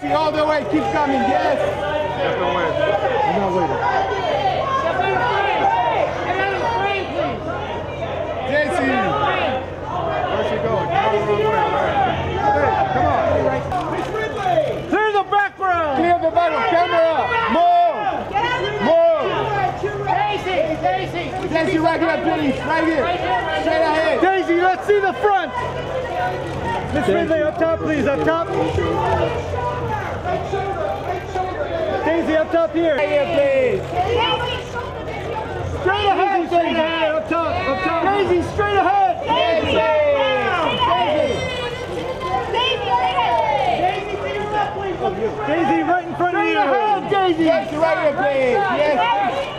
See all the way, keep coming, yes. That's no way. I'm not waiting. JC. Where's she going? You're going the wrong way. Come on. Clear the background. Clear the background. Camera. Move. Move. Daisy, right here, please. Right here. Straight ahead. Daisy, let's see the front. Miss Ridley, up top, please, up top. Daisy, up top here. Please. Straight ahead, straight ahead, up top, up top. Daisy, straight ahead. Daisy, right in front of you. Straight ahead, Daisy. Daisy, right here, please. Yes. Daisy!